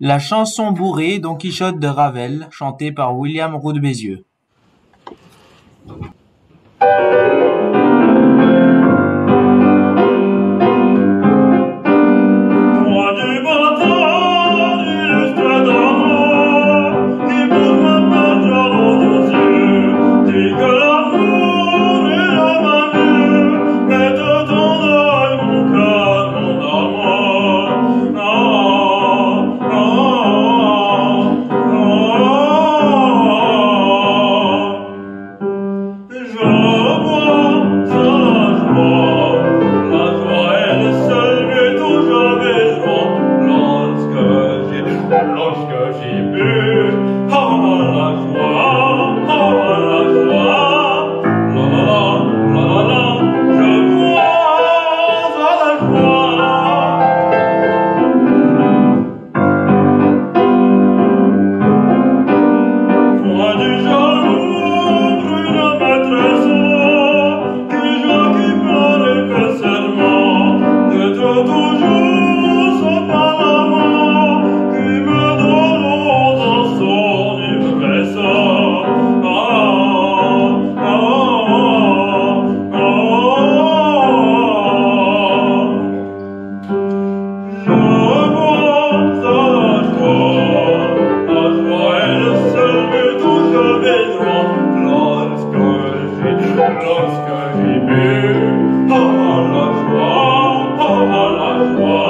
La chanson bourrée Don Quichotte de Ravel, chantée par William Roux de Lorsque j'y vais, à la joie, à la joie.